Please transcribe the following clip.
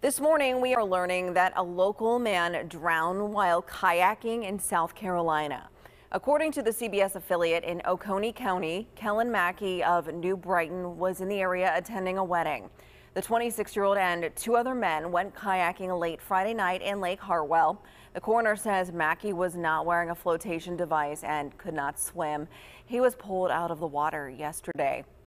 This morning, we are learning that a local man drowned while kayaking in South Carolina. According to the CBS affiliate in Oconee County, Kellen Mackey of New Brighton was in the area attending a wedding. The 26 year old and two other men went kayaking late Friday night in Lake Hartwell. The coroner says Mackey was not wearing a flotation device and could not swim. He was pulled out of the water yesterday.